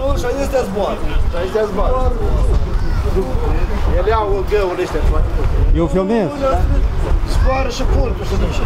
nu, și astea zboară. Și astea zboară. Ele au găurile ăștia. Eu filmez. Zboară și pun, tu să duci.